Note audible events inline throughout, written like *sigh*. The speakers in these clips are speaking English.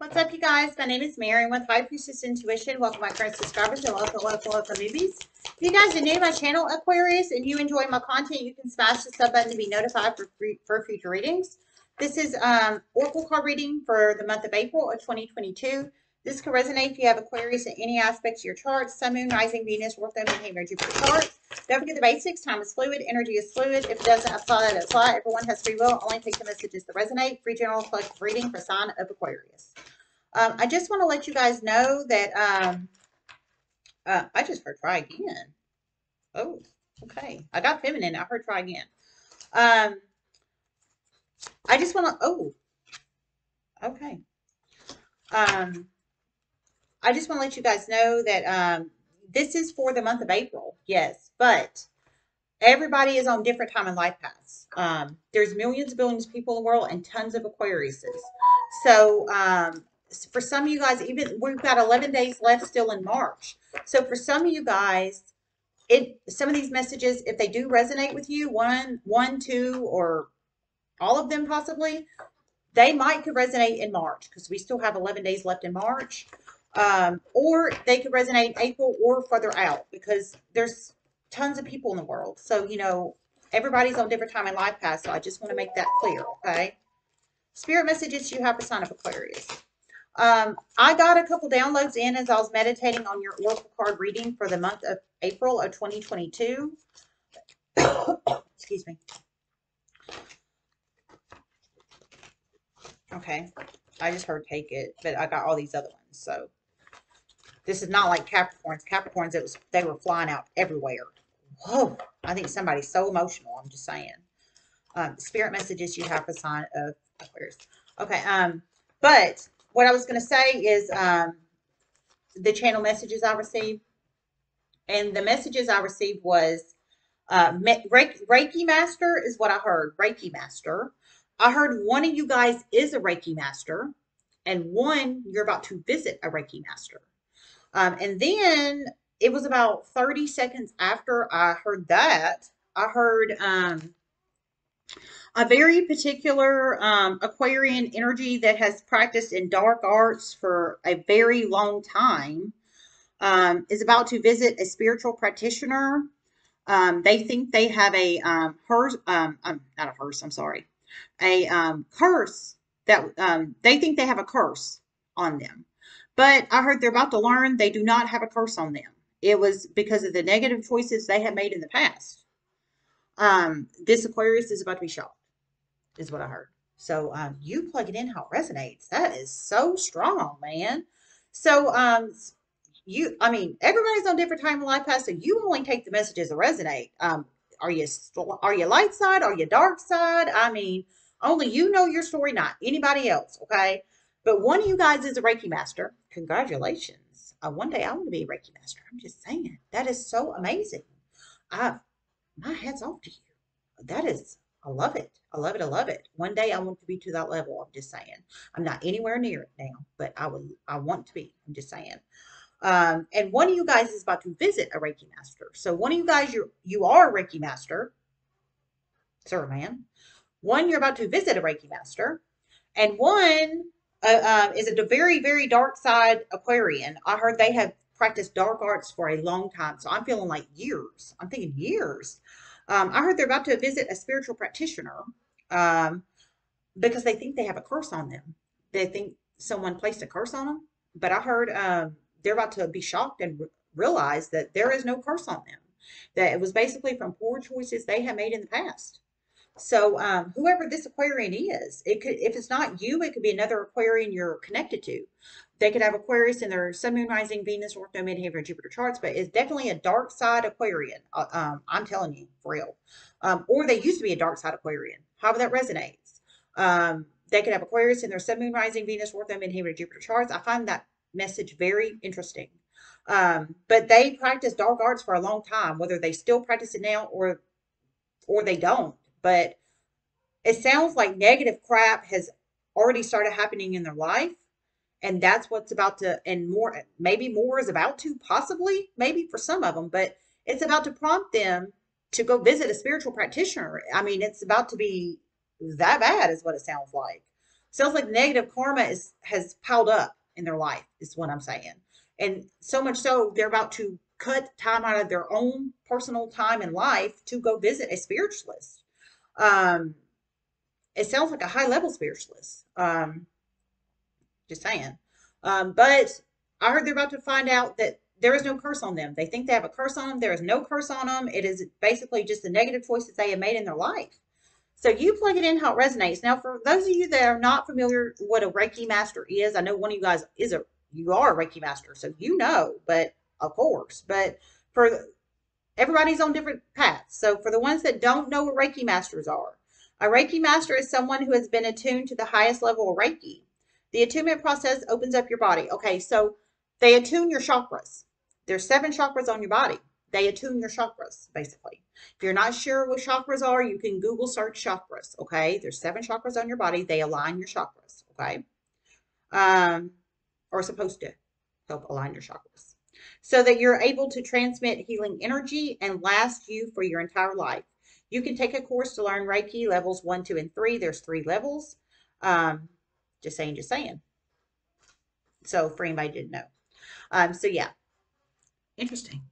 What's up, you guys? My name is Mary and with High Priestess Intuition. Welcome, my current subscribers, and welcome, welcome, welcome, newbies. If you guys are new to my channel, Aquarius, and you enjoy my content, you can smash the sub button to be notified for free, for future readings. This is um, Oracle card reading for the month of April of 2022. This can resonate if you have Aquarius in any aspects of your chart, Sun, Moon, Rising, Venus, North Node, Behavior, Jupiter chart. Don't forget the basics. Time is fluid. Energy is fluid. If it doesn't apply, that apply. Everyone has free will. Only take the messages that resonate. Free general collective reading for sign of Aquarius. Um, I just want to let you guys know that um, uh, I just heard try again. Oh, okay. I got feminine. I heard try again. Um, I just want to, oh, okay. Um, I just want to let you guys know that um, this is for the month of April, yes, but everybody is on different time and life paths. Um, there's millions, billions of people in the world and tons of Aquariuses. So um, for some of you guys, even we've got 11 days left still in March. So for some of you guys, it some of these messages, if they do resonate with you, one, one, two, or all of them possibly, they might could resonate in March because we still have 11 days left in March. Um, or they could resonate April or further out because there's tons of people in the world. So, you know, everybody's on different time in life paths. So I just want to make that clear. Okay. Spirit messages you have for sign of Aquarius. Um, I got a couple downloads in as I was meditating on your Oracle card reading for the month of April of 2022. *coughs* Excuse me. Okay. I just heard take it, but I got all these other ones. So this is not like Capricorns. Capricorns, it was they were flying out everywhere. Whoa. I think somebody's so emotional. I'm just saying. Um, spirit messages you have a sign of Aquarius. Okay. Um, but what I was going to say is um, the channel messages I received. And the messages I received was uh, Reiki Master is what I heard. Reiki Master. I heard one of you guys is a Reiki Master, and one you're about to visit a Reiki Master. Um, and then it was about 30 seconds after I heard that, I heard um, a very particular um, Aquarian energy that has practiced in dark arts for a very long time um, is about to visit a spiritual practitioner. Um, they think they have a um, hearse, um, um, not a hearse, I'm sorry, a um, curse that they think they have a curse on them. But I heard they're about to learn they do not have a curse on them. It was because of the negative choices they have made in the past. Um, this Aquarius is about to be shocked is what I heard. So um, you plug it in how it resonates. That is so strong, man. So um, you, I mean, everybody's on different time of life path, so you only take the messages that resonate. Um, are you are you light side? Are you dark side? I mean, only you know your story, not anybody else. Okay. But one of you guys is a Reiki master. Congratulations. Uh, one day I want to be a Reiki master. I'm just saying that is so amazing. I, my hat's off to you. That is I love it. I love it. I love it. One day I want to be to that level. I'm just saying. I'm not anywhere near it now, but I would. I want to be. I'm just saying. Um, and one of you guys is about to visit a Reiki master. So one of you guys, you you are a Reiki master, sir, man. One, you're about to visit a Reiki master, and one uh, uh, is a very very dark side Aquarian. I heard they have practiced dark arts for a long time, so I'm feeling like years. I'm thinking years. Um, I heard they're about to visit a spiritual practitioner um, because they think they have a curse on them. They think someone placed a curse on them. But I heard um, they're about to be shocked and re- realize that there is no curse on them. That it was basically from poor choices they have made in the past. So um, whoever this Aquarian is, it could if it's not you, it could be another Aquarian you're connected to. They could have Aquarius in their Sun, Moon, Rising, Venus, North Node, Midheaven, Jupiter charts, but it's definitely a dark side Aquarian. Uh, um, I'm telling you, for real. Um, or they used to be a dark side Aquarian. However that resonates. Um, they could have Aquarius in their Sun, Moon, Rising, Venus, North Node, Midheaven, Jupiter charts. I find that message very interesting. Um, but they practice dark arts for a long time, whether they still practice it now or or they don't. But it sounds like negative crap has already started happening in their life and that's what's about to and more maybe more is about to possibly maybe for some of them but it's about to prompt them to go visit a spiritual practitioner i mean it's about to be that bad is what it sounds like Sounds like negative karma is has piled up in their life, is what I'm saying. And so much so they're about to cut time out of their own personal time in life to go visit a spiritualist. Um, it sounds like a high level spiritualist. Um, just saying. Um, but I heard they're about to find out that there is no curse on them. They think they have a curse on them. There is no curse on them. It is basically just the negative choices they have made in their life. So you plug it in how it resonates. Now, for those of you that are not familiar what a Reiki master is, I know one of you guys is a you are a Reiki master, so you know, but of course, but for everybody's on different paths. So for the ones that don't know what Reiki masters are, a Reiki master is someone who has been attuned to the highest level of Reiki. The attunement process opens up your body. Okay, so they attune your chakras. There's seven chakras on your body. They attune your chakras, basically. If you're not sure what chakras are, you can Google search chakras. Okay, there's seven chakras on your body. They align your chakras. Okay, um, or supposed to help align your chakras so that you're able to transmit healing energy and last you for your entire life. You can take a course to learn Reiki levels one, two, and three. There's three levels. Um, just saying, just saying. So for anybody didn't know. Um, so yeah, interesting.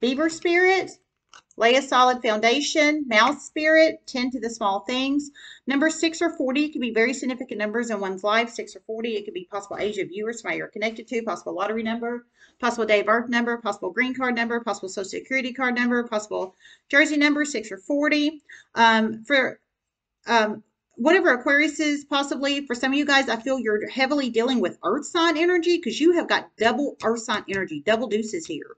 Beaver spirit, lay a solid foundation. Mouse spirit, tend to the small things. Number six or 40 can be very significant numbers in one's life. Six or 40, it could be possible age of you or somebody you're connected to, possible lottery number, possible day of birth number, possible green card number, possible social security card number, possible jersey number, six or 40. Um, for um, whatever Aquarius is, possibly for some of you guys, I feel you're heavily dealing with earth sign energy because you have got double earth sign energy, double deuces here,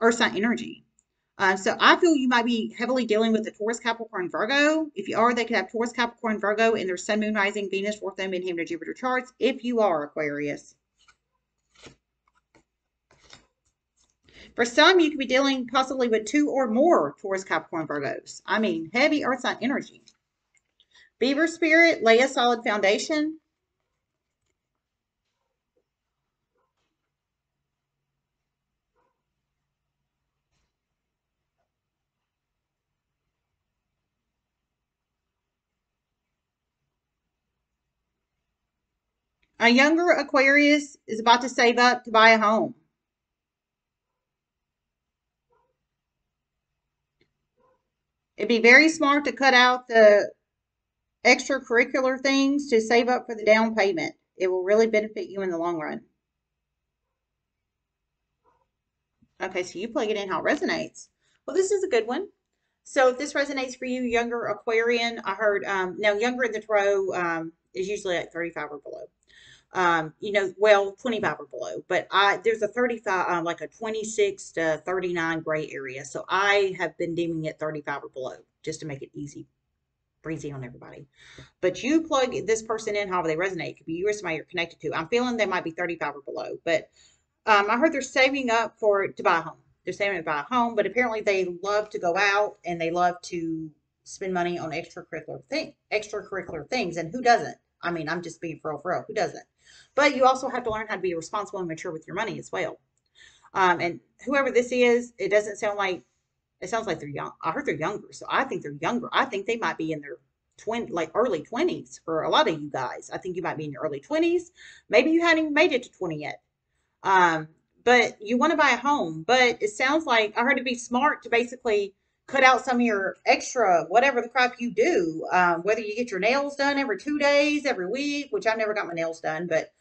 earth sign energy. Uh, so I feel you might be heavily dealing with the Taurus, Capricorn, Virgo. If you are, they could have Taurus, Capricorn, Virgo in their Sun, Moon, Rising, Venus, North Node, and Hamner, Jupiter charts. If you are Aquarius. For some, you could be dealing possibly with two or more Taurus, Capricorn, Virgos. I mean, heavy earth sign energy. Beaver spirit, lay a solid foundation. A younger Aquarius is about to save up to buy a home. It'd be very smart to cut out the extracurricular things to save up for the down payment. It will really benefit you in the long run. Okay, so you plug it in how it resonates. Well, this is a good one. So if this resonates for you, younger Aquarian, I heard, um, now younger in the tarot um, is usually at 35 or below um, you know, well, 25 or below, but I, there's a 35, um, like a 26 to 39 gray area. So I have been deeming it 35 or below just to make it easy, breezy on everybody. But you plug this person in, however they resonate. It could be you or somebody you're connected to. I'm feeling they might be 35 or below, but um, I heard they're saving up for to buy a home. They're saving to buy a home, but apparently they love to go out and they love to spend money on extracurricular thing, extracurricular things. And who doesn't? I mean, I'm just being for real, for real. Who doesn't? But you also have to learn how to be responsible and mature with your money as well. Um, and whoever this is, it doesn't sound like it sounds like they're young. I heard they're younger, so I think they're younger. I think they might be in their twin, like early twenties for a lot of you guys. I think you might be in your early twenties. Maybe you hadn't even made it to twenty yet. Um, but you want to buy a home. But it sounds like I heard it be smart to basically cut out some of your extra whatever the crap you do. Um, whether you get your nails done every two days, every week, which I've never got my nails done, but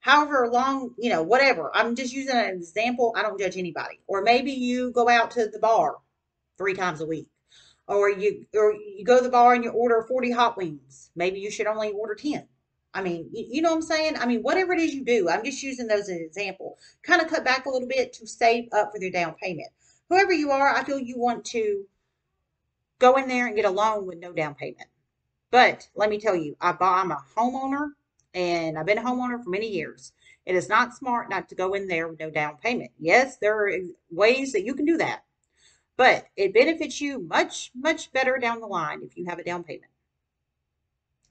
however long, you know, whatever. I'm just using an example. I don't judge anybody. Or maybe you go out to the bar three times a week. Or you or you go to the bar and you order 40 hot wings. Maybe you should only order 10. I mean, you, know what I'm saying? I mean, whatever it is you do, I'm just using those as an example. Kind of cut back a little bit to save up for their down payment. Whoever you are, I feel you want to go in there and get a loan with no down payment. But let me tell you, I, I'm a homeowner and I've been a homeowner for many years. It is not smart not to go in there with no down payment. Yes, there are ways that you can do that, but it benefits you much, much better down the line if you have a down payment.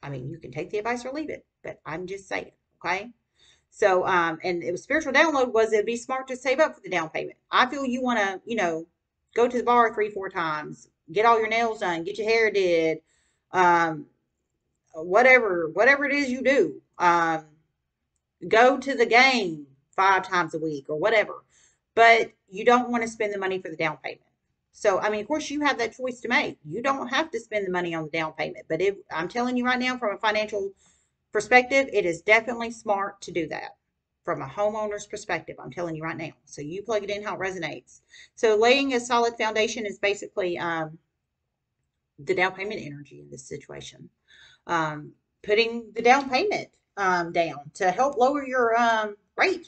I mean, you can take the advice or leave it, but I'm just saying, okay? So, um, and it was spiritual download was it'd be smart to save up for the down payment. I feel you want to, you know, go to the bar three, four times, get all your nails done, get your hair did, um, whatever, whatever it is you do. Um, go to the game five times a week or whatever, but you don't want to spend the money for the down payment. So, I mean, of course, you have that choice to make. You don't have to spend the money on the down payment, but if I'm telling you right now, from a financial perspective, it is definitely smart to do that. From a homeowner's perspective, I'm telling you right now. So you plug it in how it resonates. So laying a solid foundation is basically um, the down payment energy in this situation. Um, putting the down payment um, down to help lower your um, rate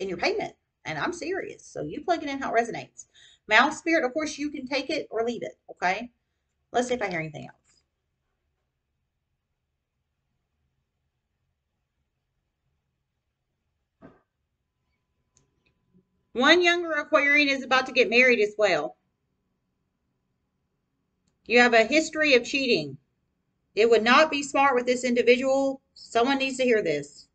in your payment. And I'm serious. So you plug it in how it resonates. Mouse spirit, of course, you can take it or leave it. Okay. Let's see if I hear anything else. One younger Aquarian is about to get married as well. You have a history of cheating. It would not be smart with this individual. Someone needs to hear this.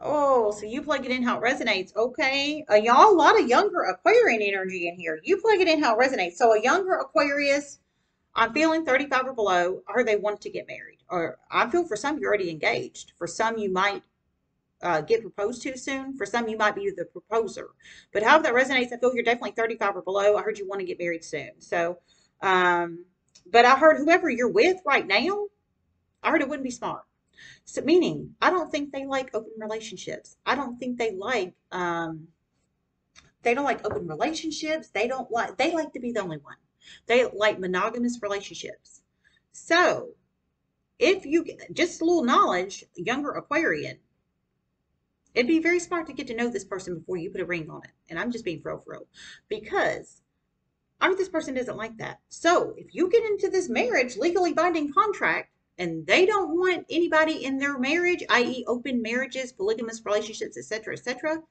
Oh, so you plug it in how it resonates. Okay. Uh, y'all, a lot of younger Aquarian energy in here. You plug it in how it resonates. So a younger Aquarius, I'm feeling 35 or below, or they want to get married. Or I feel for some you're already engaged. For some you might uh, get proposed to soon. For some you might be the proposer. But however that resonates, I feel you're definitely 35 or below. I heard you want to get married soon. So, um, but I heard whoever you're with right now, I heard it wouldn't be smart. So meaning, I don't think they like open relationships. I don't think they like um, they don't like open relationships. They don't like they like to be the only one. They like monogamous relationships. So, if you just a little knowledge, younger Aquarian, it'd be very smart to get to know this person before you put a ring on it. And I'm just being for real, because I this person doesn't like that. So, if you get into this marriage legally binding contract and they don't want anybody in their marriage, i.e., open marriages, polygamous relationships, etc., etc.,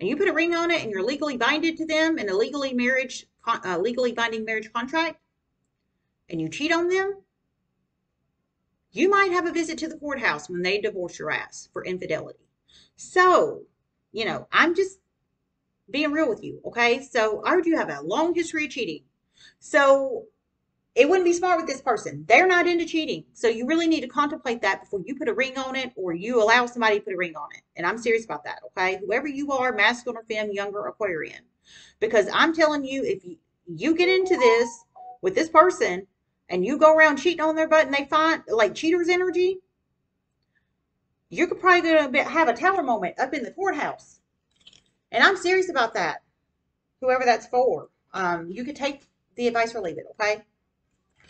and you put a ring on it and you're legally binded to them in a legally marriage, uh, legally binding marriage contract, and you cheat on them, you might have a visit to the courthouse when they divorce your ass for infidelity. So, you know, I'm just being real with you, okay? So I you have a long history of cheating. So it wouldn't be smart with this person. They're not into cheating. So you really need to contemplate that before you put a ring on it or you allow somebody to put a ring on it. And I'm serious about that, okay? Whoever you are, masculine or femme, younger, Aquarian. Because I'm telling you, if you, you get into this with this person and you go around cheating on their butt and they find like cheaters energy, you could probably gonna have a tower moment up in the courthouse. And I'm serious about that. Whoever that's for. Um, you could take the advice or leave it, okay?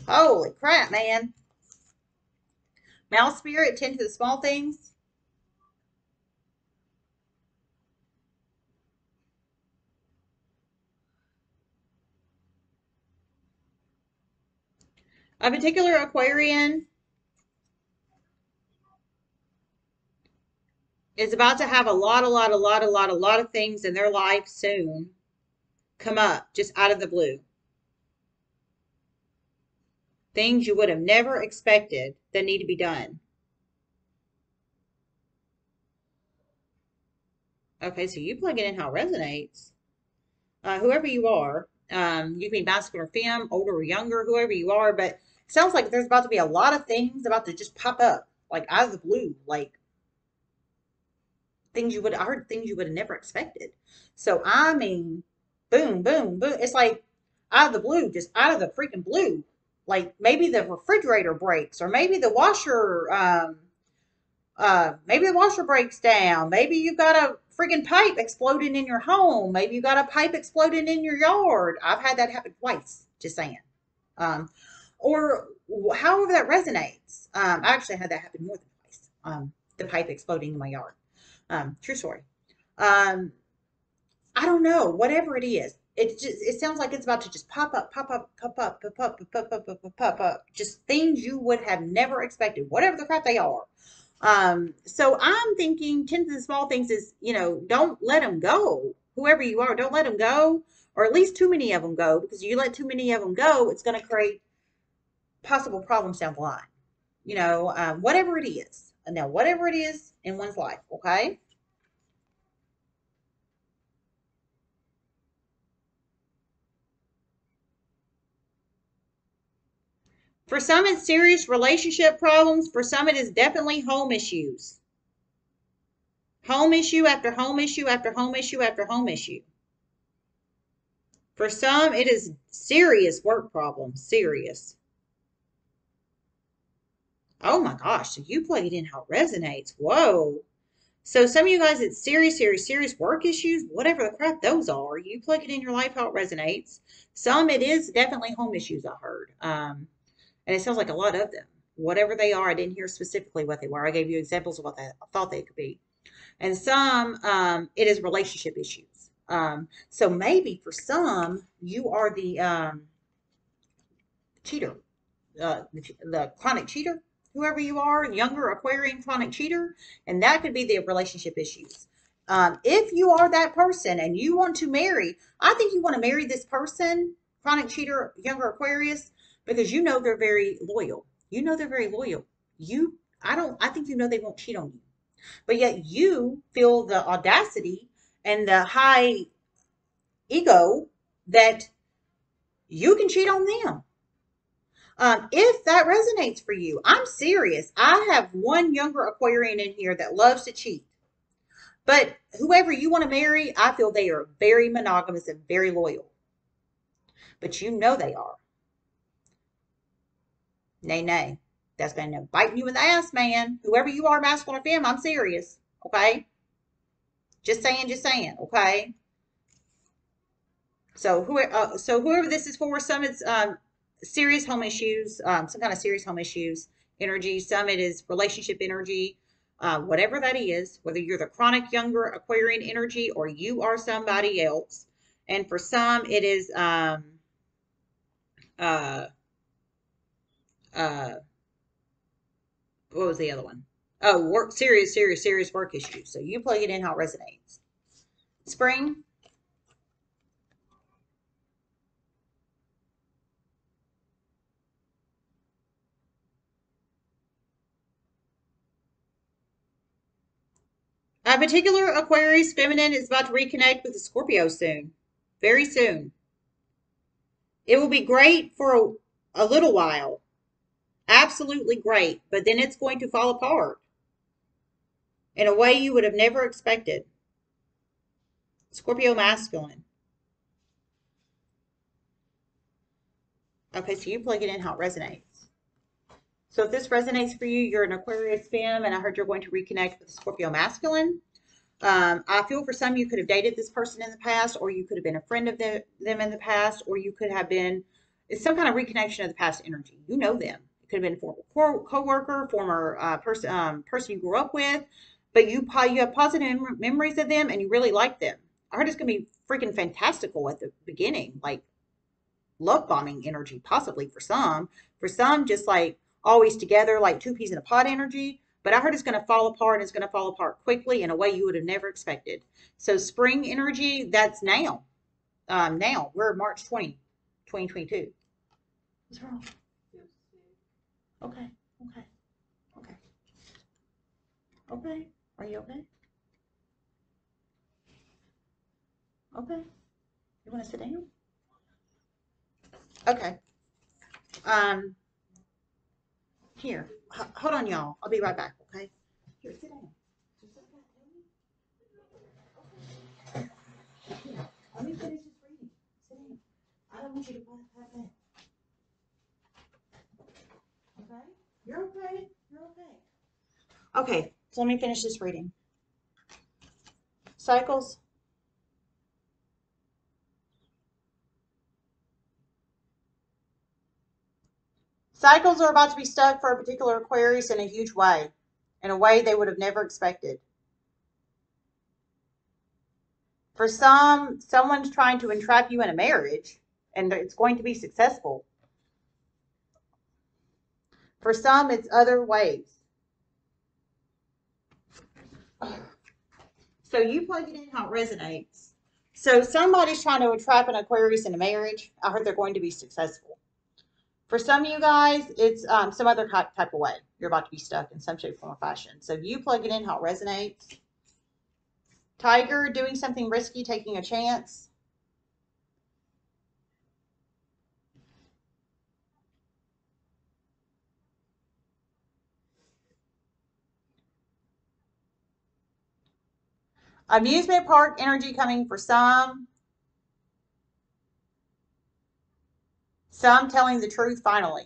Holy crap, man. Mouse spirit, tend to the small things. A particular Aquarian is about to have a lot, a lot, a lot, a lot, a lot of things in their life soon come up just out of the blue. Things you would have never expected that need to be done. Okay, so you plug it in how it resonates. Uh, whoever you are, um, you can be masculine or femme, older or younger, whoever you are, but sounds like there's about to be a lot of things about to just pop up, like out of the blue, like things you would I heard things you would have never expected. So I mean, boom, boom, boom. It's like out of the blue, just out of the freaking blue. Like maybe the refrigerator breaks or maybe the washer um uh maybe the washer breaks down. Maybe you've got a freaking pipe exploding in your home. Maybe you got a pipe exploding in your yard. I've had that happen twice just saying. Um or however that resonates. Um i actually had that happen more than twice. Um the pipe exploding in my yard um true story um i don't know whatever it is it just it sounds like it's about to just pop up, pop up, pop up, pop up, pop up, pop up, pop up. Just things you would have never expected, whatever the crap they are. Um, so I'm thinking tens and small things is, you know, don't let them go. Whoever you are, don't let them go, or at least too many of them go, because you let too many of them go, it's going to create possible problems down the line. You know, um, whatever it is. Now, whatever it is in one's life, okay? For some, it's serious relationship problems. For some, it is definitely home issues. Home issue after home issue after home issue after home issue. For some, it is serious work problems. Serious. Oh my gosh, so you plug it in how it resonates. Whoa. So some of you guys, it's serious, serious, serious work issues, whatever the crap those are. You plug it in your life how it resonates. Some it is definitely home issues, I heard. Um, and it sounds like a lot of them. Whatever they are, I didn't hear specifically what they were. I gave you examples of what I thought they could be. And some, um, it is relationship issues. Um, so maybe for some, you are the um, cheater, uh, the, the chronic cheater whoever you are, younger Aquarian chronic cheater, and that could be the relationship issues. Um, if you are that person and you want to marry, I think you want to marry this person, chronic cheater, younger Aquarius, because you know they're very loyal. You know they're very loyal. You, I don't, I think you know they won't cheat on you. But yet you feel the audacity and the high ego that you can cheat on them. Um, if that resonates for you, I'm serious. I have one younger Aquarian in here that loves to cheat. But whoever you want to marry, I feel they are very monogamous and very loyal. But you know they are. Nay, nay. That's going to bite you in the ass, man. Whoever you are, masculine or femme, I'm serious. Okay? Just saying, just saying. Okay? So, who, uh, so whoever this is for, some it's um, serious home issues, um, some kind of serious home issues energy. Some it is relationship energy, uh, whatever that is, whether you're the chronic younger Aquarian energy or you are somebody else. And for some, it is um, uh, uh, what was the other one? Oh, work serious, serious, serious work issues. So you plug it in how it resonates. Spring, A particular Aquarius feminine is about to reconnect with a Scorpio soon, very soon. It will be great for a, a little while, absolutely great, but then it's going to fall apart in a way you would have never expected. Scorpio masculine. Okay, so you plug it in how it resonates. So if this resonates for you, you're an Aquarius femme, and I heard you're going to reconnect with Scorpio masculine. Um, I feel for some you could have dated this person in the past, or you could have been a friend of the, them in the past, or you could have been it's some kind of reconnection of the past energy. You know them. It could have been a former co-worker, former uh, person um, person you grew up with, but you you have positive memories of them and you really like them. I heard it's gonna be freaking fantastical at the beginning, like love bombing energy, possibly for some. For some, just like always together like two peas in a pod energy. But I heard it's going to fall apart and it's going to fall apart quickly in a way you would have never expected. So spring energy, that's now. Um, now we're March 20, 2022. What's wrong? Okay, okay, okay. Okay, are you okay? Okay. You want to sit down? Okay. Um, here, H- hold on, y'all. I'll be right back, okay? Here, sit down. Let me finish this reading. Sit down. I don't want you to pass that. Okay? You're okay. You're okay. Okay, so let me finish this reading. Cycles Cycles are about to be stuck for a particular Aquarius in a huge way, in a way they would have never expected. For some, someone's trying to entrap you in a marriage, and it's going to be successful. For some, it's other ways. So you plug it in how it resonates. So somebody's trying to entrap an Aquarius in a marriage. I heard they're going to be successful. For some of you guys, it's um, some other type of way. You're about to be stuck in some shape, form, or fashion. So you plug it in how it resonates. Tiger, doing something risky, taking a chance. Amusement park energy coming for some. Some telling the truth finally.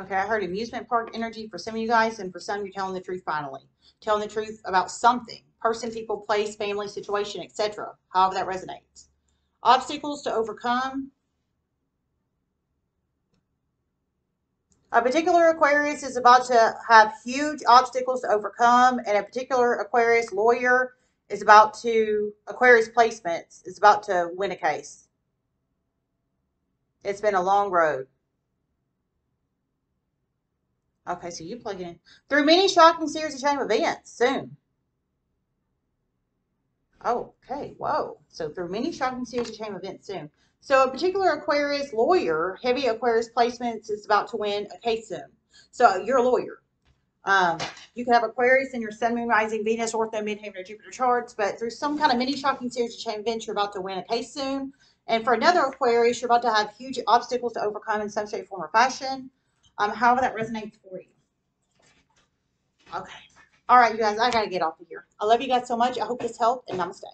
Okay, I heard amusement park energy for some of you guys, and for some, you're telling the truth finally. Telling the truth about something person, people, place, family, situation, etc. However, that resonates. Obstacles to overcome. A particular Aquarius is about to have huge obstacles to overcome, and a particular Aquarius lawyer is about to, Aquarius placements, is about to win a case. It's been a long road. Okay, so you plug it in. Through many shocking series of chain events soon. Oh, okay, whoa. So through many shocking series of chain events soon. So a particular Aquarius lawyer, heavy Aquarius placements, is about to win a case soon. So you're a lawyer. Um, you can have Aquarius in your Sun, Moon, Rising, Venus, North Node, Midheaven, or Jupiter charts, but through some kind of mini shocking series of chain events, you're about to win a case soon. And for another Aquarius, you're about to have huge obstacles to overcome in some shape, form, or fashion. Um, however that resonates for you. Okay. All right, you guys, I got to get off of here. I love you guys so much. I hope this helped, and namaste.